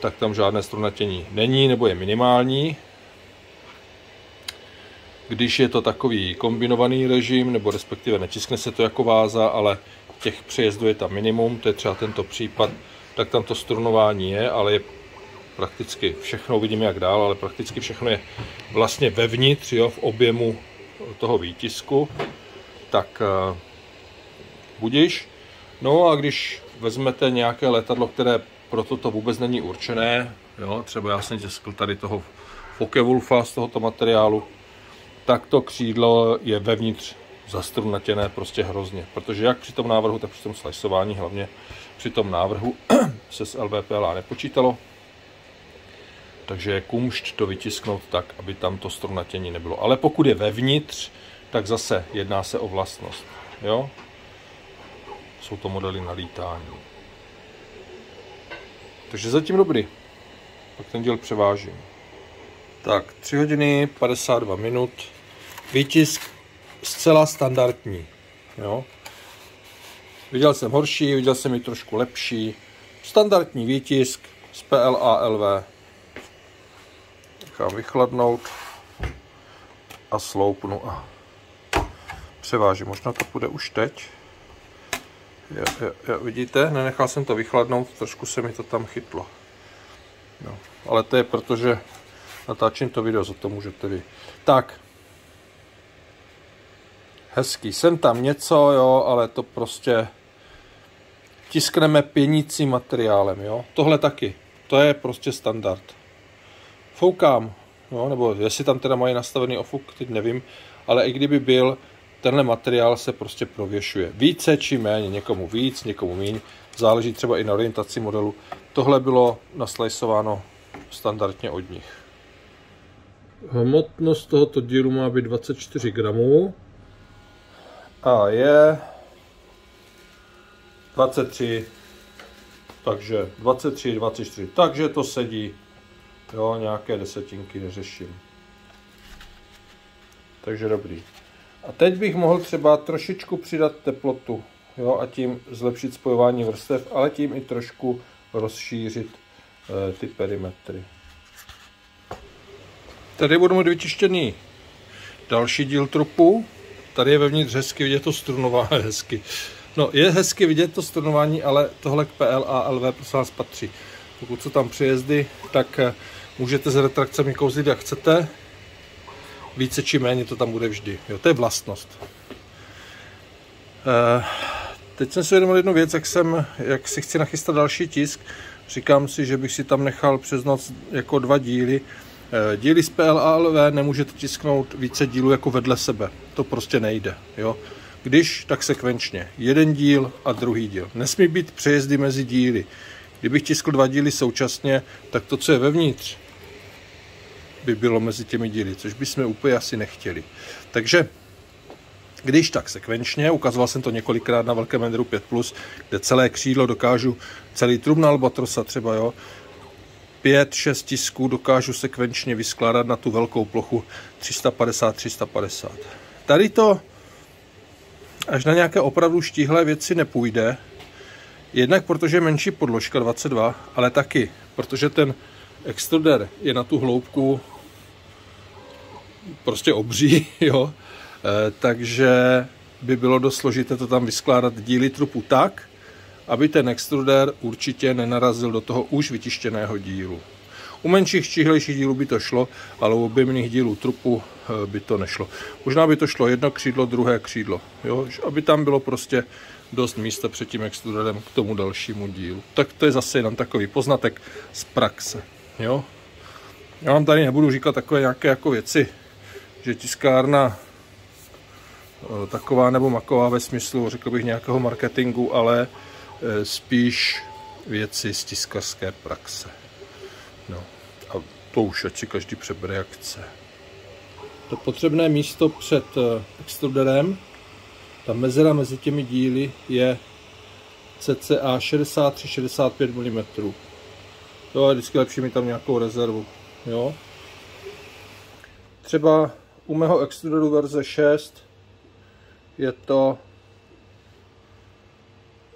[SPEAKER 1] tak tam žádné strunatění není nebo je minimální. Když je to takový kombinovaný režim, nebo respektive netiskne se to jako váza, ale těch přejezdů je tam minimum, to je třeba tento případ, tak tam to strunování je, ale je prakticky všechno, uvidíme jak dál, ale prakticky všechno je vlastně vevnitř, jo, v objemu toho výtisku, tak uh, budíš. No a když vezmete nějaké letadlo, které pro toto vůbec není určené, jo, třeba já jsem tiskl tady toho Focke-Wulfa z tohoto materiálu, tak to křídlo je vevnitř zastrunatěné prostě hrozně, protože jak při tom návrhu, tak při tom sliceování, hlavně při tom návrhu se s LVPLA nepočítalo, takže je kumšť to vytisknout tak, aby tam to strunatění nebylo. Ale pokud je vevnitř, tak zase jedná se o vlastnost. Jo? Jsou to modely na lítání. Takže zatím dobrý. Pak ten díl převážím. Tak, 3 hodiny 52 minut. Výtisk zcela standardní. Jo? Viděl jsem horší, viděl jsem i trošku lepší. Standardní výtisk z PLA LV. Nechám vychladnout a sloupnu a převážím. Možná to půjde už teď. Jo, jo, jo, vidíte, nenechal jsem to vychladnout, trošku se mi to tam chytlo. No, ale to je proto, že natáčím to video, za to můžete vy. Tak. Hezký, jsem tam něco, jo, ale to prostě tiskneme pěnícím materiálem, jo. Tohle taky, to je prostě standard. Foukám, jo, nebo jestli tam teda mají nastavený ofuk, teď nevím, ale i kdyby byl, tenhle materiál se prostě prověšuje. Více či méně, někomu víc, někomu méně, záleží třeba i na orientaci modelu. Tohle bylo naslajsováno standardně od nich. Hmotnost tohoto dílu má být 24 gramů a je 23, takže 23, 24, takže to sedí, jo, nějaké desetinky neřeším. Takže dobrý. A teď bych mohl třeba trošičku přidat teplotu jo, a tím zlepšit spojování vrstev, ale tím i trošku rozšířit e, ty perimetry. Tady budu mít vytištěný další díl trupu. Tady je vevnitř hezky vidět to strunování, hezky. No, je hezky vidět to strunování, ale tohle k PLA a LV prosím vás patří. Pokud jsou tam přejezdy, tak eh, můžete s retrakcemi kouzlit jak chcete více či méně to tam bude vždy. Jo, to je vlastnost. E, teď jsem si uvědomil jednu věc, jak, jsem, jak si chci nachystat další tisk. Říkám si, že bych si tam nechal přes noc jako dva díly. E, díly z PLALV nemůžete tisknout více dílů jako vedle sebe. To prostě nejde. Jo? Když, tak sekvenčně. Jeden díl a druhý díl. Nesmí být přejezdy mezi díly. Kdybych tiskl dva díly současně, tak to, co je vevnitř, by bylo mezi těmi díly, což bychom úplně asi nechtěli. Takže když tak sekvenčně, ukazoval jsem to několikrát na velkém Enderu 5+, kde celé křídlo dokážu, celý trubna Albatrosa třeba, jo, 5-6 tisků dokážu sekvenčně vyskládat na tu velkou plochu 350-350. Tady to až na nějaké opravdu štíhlé věci nepůjde, jednak protože je menší podložka 22, ale taky, protože ten extruder je na tu hloubku prostě obří, jo. E, takže by bylo dost složité to tam vyskládat díly trupu tak, aby ten extruder určitě nenarazil do toho už vytištěného dílu. U menších štíhlejších dílů by to šlo, ale u objemných dílů trupu e, by to nešlo. Možná by to šlo jedno křídlo, druhé křídlo, jo? aby tam bylo prostě dost místa před tím extruderem k tomu dalšímu dílu. Tak to je zase jenom takový poznatek z praxe. Jo? Já vám tady nebudu říkat takové nějaké jako věci, že tiskárna eh, taková nebo maková ve smyslu, řekl bych, nějakého marketingu, ale eh, spíš věci z tiskařské praxe. No. A to už ať si každý přebere jak chce. To potřebné místo před eh, extruderem, ta mezera mezi těmi díly je cca 63-65 mm. To je vždycky lepší mít tam nějakou rezervu. Jo? Třeba u mého extruderu verze 6 je to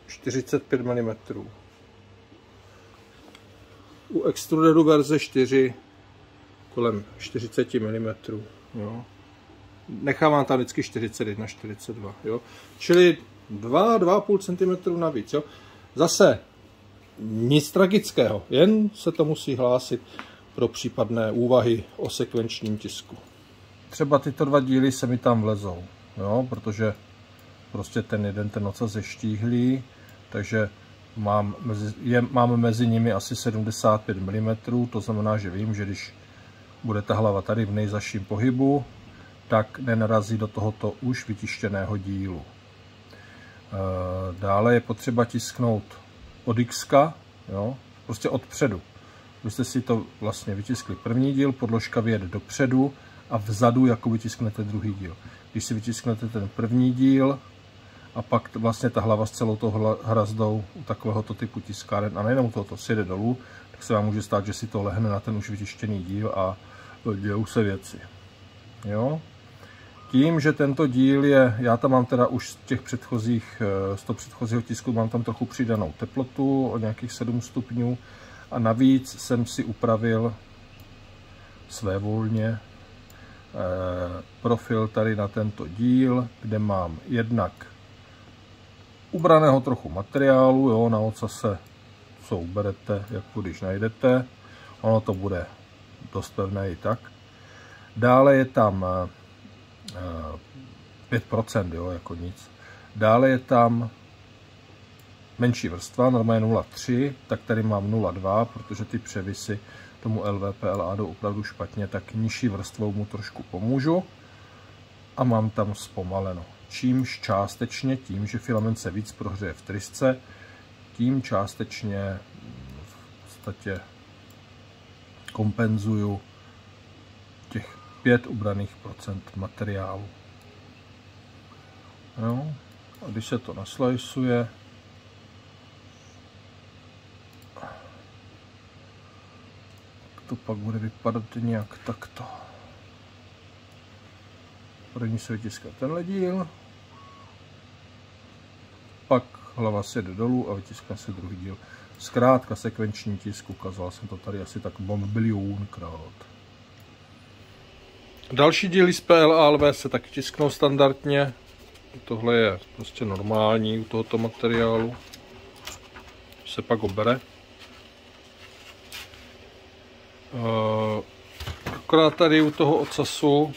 [SPEAKER 1] 45 mm. U extruderu verze 4 kolem 40 mm. Jo. Nechávám tam vždycky 41, 42. Jo. Čili 2, 2,5 cm navíc. Jo. Zase nic tragického, jen se to musí hlásit pro případné úvahy o sekvenčním tisku. Třeba tyto dva díly se mi tam vlezou, jo, protože prostě ten jeden ten ocas je štíhlý, takže mám mezi, je, mám mezi nimi asi 75 mm, to znamená, že vím, že když bude ta hlava tady v nejzaším pohybu, tak nenarazí do tohoto už vytištěného dílu. E, dále je potřeba tisknout od X, jo, prostě odpředu. Vy jste si to vlastně vytiskli první díl, podložka vyjede dopředu a vzadu jako vytisknete druhý díl. Když si vytisknete ten první díl a pak vlastně ta hlava s celou tou hrazdou u takovéhoto typu tiskáren a nejenom tohoto sjede dolů, tak se vám může stát, že si to lehne na ten už vytištěný díl a dějou se věci. Jo? Tím, že tento díl je, já tam mám teda už z těch předchozích, eh, z toho předchozího tisku mám tam trochu přidanou teplotu o nějakých 7 stupňů a navíc jsem si upravil své volně eh, profil tady na tento díl, kde mám jednak ubraného trochu materiálu, jo, na ocase co uberete, jak když najdete, ono to bude dost pevné i tak. Dále je tam 5%, eh, jo, jako nic. Dále je tam menší vrstva, normálně 0,3, tak tady mám 0,2, protože ty převisy tomu LVPLA jdou opravdu špatně, tak nižší vrstvou mu trošku pomůžu a mám tam zpomaleno. Čímž částečně tím, že filament se víc prohřeje v trysce, tím částečně v podstatě kompenzuju těch 5 ubraných procent materiálu. Jo. A když se to naslajsuje, to pak bude vypadat nějak takto. První se vytiskne tenhle díl, pak hlava se jde dolů a vytiskne se druhý díl. Zkrátka sekvenční tisk, ukazoval jsem to tady asi tak krát. Další díly z PLALV se taky tisknou standardně. Tohle je prostě normální u tohoto materiálu. Se pak obere. Eh, akorát tady u toho ocasu,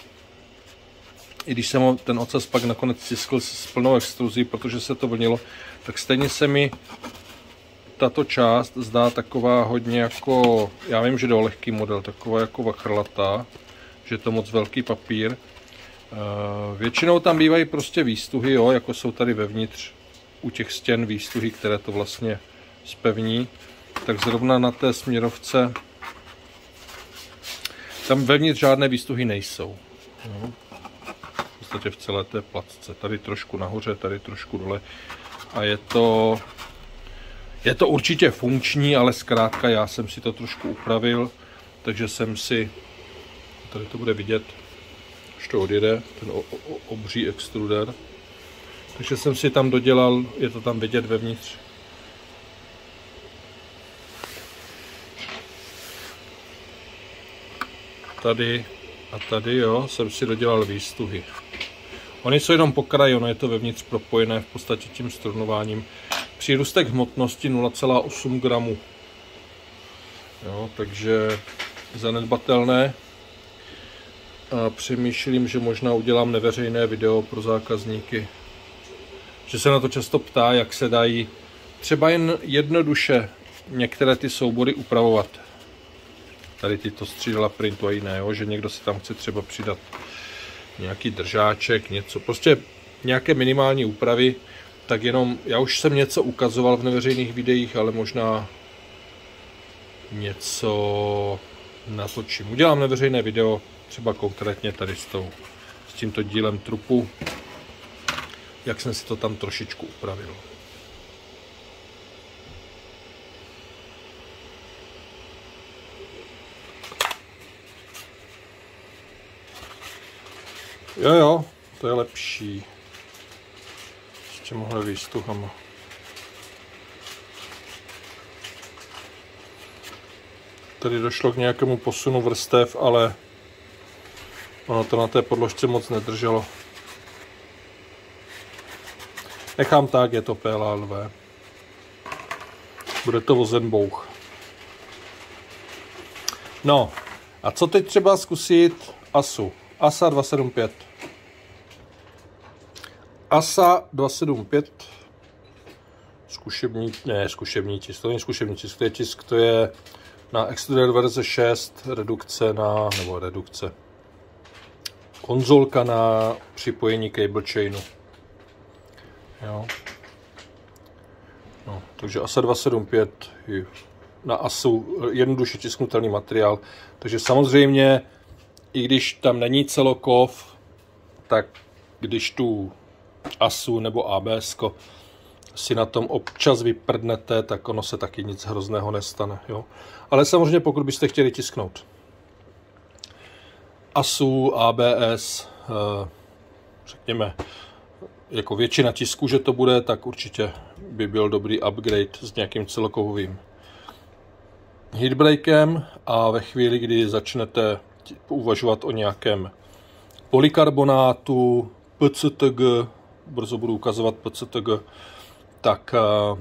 [SPEAKER 1] i když jsem ten ocas pak nakonec tiskl s plnou extruzí, protože se to vlnilo, tak stejně se mi tato část zdá taková hodně jako, já vím, že to je lehký model, taková jako vachrlatá, že je to moc velký papír. Eh, většinou tam bývají prostě výstuhy, jo, jako jsou tady vevnitř u těch stěn výstuhy, které to vlastně spevní. Tak zrovna na té směrovce tam vevnitř žádné výstuhy nejsou. Podstatě v celé té placce. Tady trošku nahoře, tady trošku dole. A je to, je to určitě funkční, ale zkrátka já jsem si to trošku upravil, takže jsem si, tady to bude vidět, až to odjede, ten obří extruder. Takže jsem si tam dodělal, je to tam vidět vevnitř, tady a tady, jo, jsem si dodělal výstuhy. Oni jsou jenom po kraji, ono je to vevnitř propojené v podstatě tím strunováním. Přírůstek hmotnosti 0,8 gramů. Jo, takže zanedbatelné. A přemýšlím, že možná udělám neveřejné video pro zákazníky. Že se na to často ptá, jak se dají třeba jen jednoduše některé ty soubory upravovat tady tyto střídala printu a jiné, jo? že někdo si tam chce třeba přidat nějaký držáček, něco, prostě nějaké minimální úpravy, tak jenom, já už jsem něco ukazoval v neveřejných videích, ale možná něco natočím. Udělám neveřejné video, třeba konkrétně tady s, tou, s tímto dílem trupu, jak jsem si to tam trošičku upravil. Jo, jo, to je lepší. S těmhle výstuhama. Tady došlo k nějakému posunu vrstev, ale ono to na té podložce moc nedrželo. Nechám tak, je to PLLV. Bude to vozenbouch. No, a co teď třeba zkusit ASU? ASA 275. ASA 275 zkušební, ne, zkušební tisk, to není zkušební tisk, to je tisk, to je na Extruder verze 6, redukce na, nebo redukce, konzolka na připojení cable chainu. Jo. No, takže ASA 275 je na ASU jednoduše tisknutelný materiál. Takže samozřejmě, i když tam není celokov, tak když tu ASU nebo ABS si na tom občas vyprdnete, tak ono se taky nic hrozného nestane. Jo? Ale samozřejmě pokud byste chtěli tisknout ASU, ABS, eh, řekněme, jako většina tisku, že to bude, tak určitě by byl dobrý upgrade s nějakým celokovovým hitbreakem a ve chvíli, kdy začnete uvažovat o nějakém polikarbonátu, PCTG, brzo budu ukazovat PCTG, tak uh,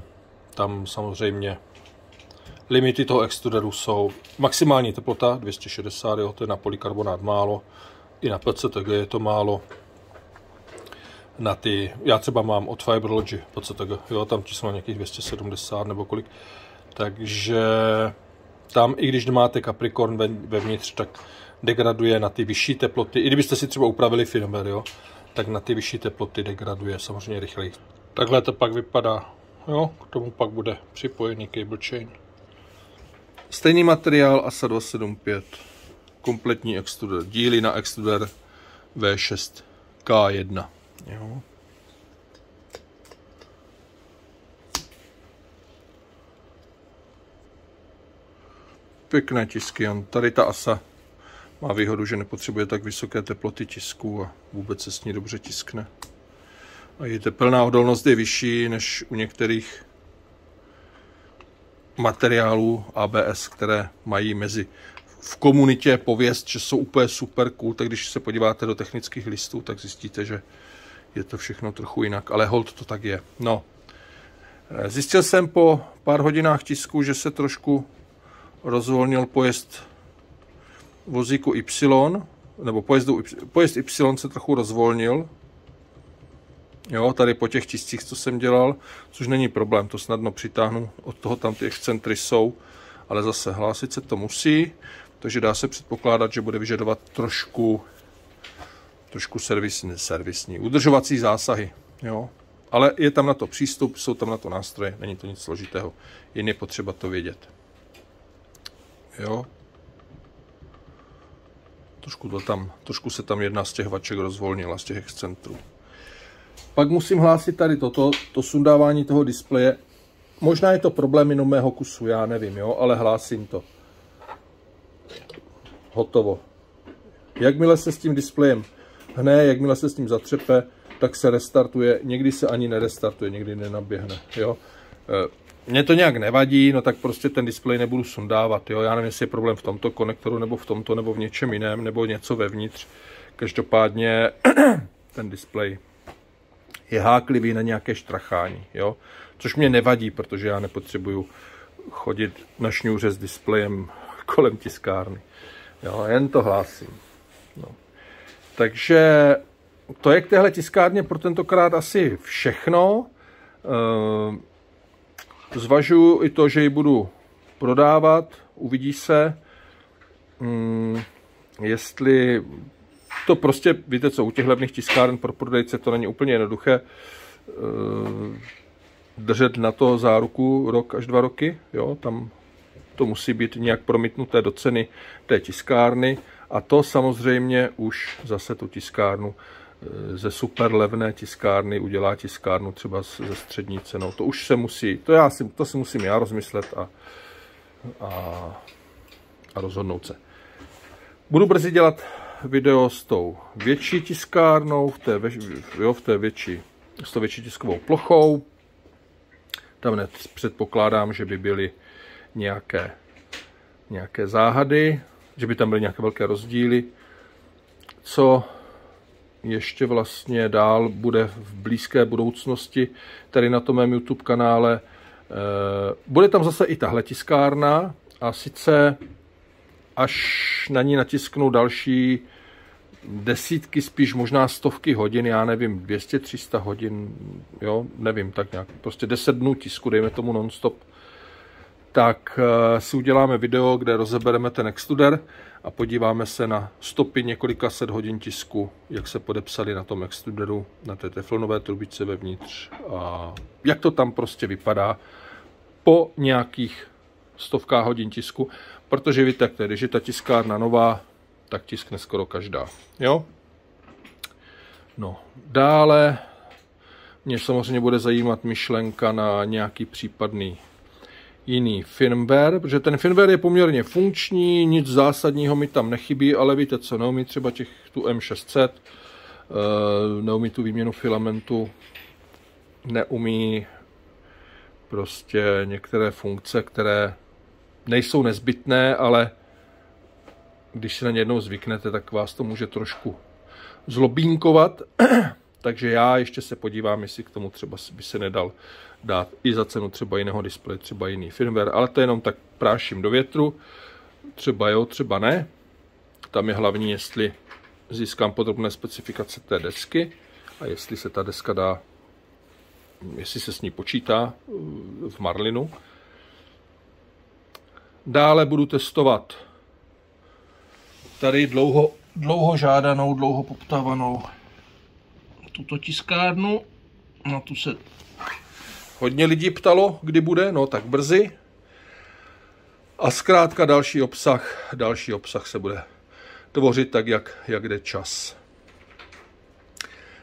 [SPEAKER 1] tam samozřejmě limity toho extruderu jsou maximální teplota 260, jo, to je na polikarbonát málo, i na PCTG je to málo. Na ty, já třeba mám od Fiberlogy PCTG, jo, tam číslo nějakých 270 nebo kolik, takže tam, i když máte Capricorn vevnitř, tak degraduje na ty vyšší teploty. I kdybyste si třeba upravili firmware, jo, tak na ty vyšší teploty degraduje samozřejmě rychleji. Takhle to pak vypadá. Jo, k tomu pak bude připojený cable chain. Stejný materiál ASA 275. Kompletní extruder. Díly na extruder V6 K1. Jo. Pěkné tisky. Tady ta ASA má výhodu, že nepotřebuje tak vysoké teploty tisku a vůbec se s ní dobře tiskne. A její teplná odolnost je vyšší než u některých materiálů ABS, které mají mezi v komunitě pověst, že jsou úplně super cool, tak když se podíváte do technických listů, tak zjistíte, že je to všechno trochu jinak, ale hold to tak je. No, zjistil jsem po pár hodinách tisku, že se trošku rozvolnil pojezd vozíku Y, nebo pojezdu, pojezd Y se trochu rozvolnil. Jo, tady po těch tiscích, co jsem dělal, což není problém, to snadno přitáhnu, od toho tam ty excentry jsou, ale zase hlásit se to musí, takže dá se předpokládat, že bude vyžadovat trošku, trošku servisní, servisní, udržovací zásahy. Jo. Ale je tam na to přístup, jsou tam na to nástroje, není to nic složitého, jen je potřeba to vědět. Jo. Trošku, to tam, trošku se tam jedna z těch vaček rozvolnila, z těch excentrů. Pak musím hlásit tady toto, to sundávání toho displeje. Možná je to problém jenom mého kusu, já nevím, jo, ale hlásím to. Hotovo. Jakmile se s tím displejem hne, jakmile se s tím zatřepe, tak se restartuje, někdy se ani nerestartuje, někdy nenaběhne, jo. Mně to nějak nevadí, no tak prostě ten displej nebudu sundávat, jo. Já nevím, jestli je problém v tomto konektoru, nebo v tomto, nebo v něčem jiném, nebo něco vevnitř. Každopádně ten displej je háklivý na nějaké štrachání, jo. Což mě nevadí, protože já nepotřebuju chodit na šňůře s displejem kolem tiskárny. Jo, jen to hlásím. No. Takže to je k téhle tiskárně pro tentokrát asi všechno. Ehm, Zvažuji i to, že ji budu prodávat, uvidí se, hmm, jestli to prostě, víte co, u těch levných tiskáren pro prodejce to není úplně jednoduché eh, držet na to záruku rok až dva roky, jo, tam to musí být nějak promítnuté do ceny té tiskárny a to samozřejmě už zase tu tiskárnu ze super levné tiskárny udělá tiskárnu třeba ze střední cenou. To už se musí, to, já si, to si musím já rozmyslet a, a, a rozhodnout se. Budu brzy dělat video s tou větší tiskárnou, v té, jo, v té větší, s tou větší tiskovou plochou. Tam hned předpokládám, že by byly nějaké, nějaké záhady, že by tam byly nějaké velké rozdíly. Co ještě vlastně dál bude v blízké budoucnosti tady na tom mém YouTube kanále. Bude tam zase i tahle tiskárna a sice až na ní natisknu další desítky, spíš možná stovky hodin, já nevím, 200-300 hodin, jo, nevím, tak nějak, prostě 10 dnů tisku, dejme tomu nonstop, tak uh, si uděláme video, kde rozebereme ten extruder a podíváme se na stopy několika set hodin tisku, jak se podepsali na tom extruderu, na té teflonové trubice vevnitř a jak to tam prostě vypadá po nějakých stovkách hodin tisku, protože víte, když je ta tiskárna nová, tak tiskne skoro každá. Jo? No, dále mě samozřejmě bude zajímat myšlenka na nějaký případný jiný firmware, protože ten firmware je poměrně funkční, nic zásadního mi tam nechybí, ale víte co, neumí třeba těch tu M600, eh, neumí tu výměnu filamentu, neumí prostě některé funkce, které nejsou nezbytné, ale když si na ně jednou zvyknete, tak vás to může trošku zlobínkovat. Takže já ještě se podívám, jestli k tomu třeba by se nedal dát i za cenu třeba jiného displeje, třeba jiný firmware, ale to jenom tak práším do větru. Třeba jo, třeba ne. Tam je hlavní, jestli získám podrobné specifikace té desky a jestli se ta deska dá, jestli se s ní počítá v Marlinu. Dále budu testovat tady dlouho, dlouho žádanou, dlouho poptávanou tuto tiskárnu. Na tu se hodně lidí ptalo, kdy bude, no tak brzy. A zkrátka další obsah, další obsah se bude tvořit tak, jak, jak jde čas.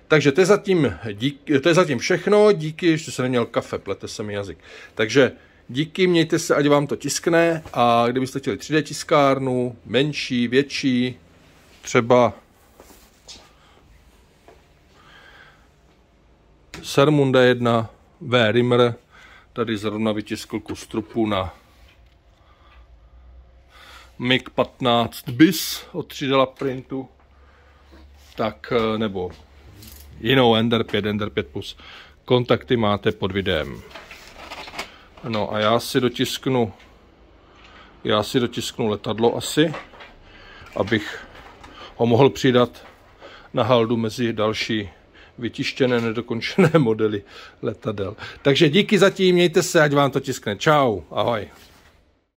[SPEAKER 1] Takže to je, zatím, dík, to je zatím všechno. Díky, že jsem neměl kafe, plete se mi jazyk. Takže díky, mějte se, ať vám to tiskne. A kdybyste chtěli 3D tiskárnu, menší, větší, třeba Sermunda 1 V. Rimmer, tady zrovna vytiskl kus trupu na MiG 15 bis od 3D printu, tak eh, nebo jinou Ender 5, Ender 5 Plus. Kontakty máte pod videem. No a já si dotisknu já si dotisknu letadlo asi, abych ho mohl přidat na haldu mezi další vytištěné, nedokončené modely letadel. Takže díky zatím, mějte se, ať vám to tiskne. Čau, ahoj.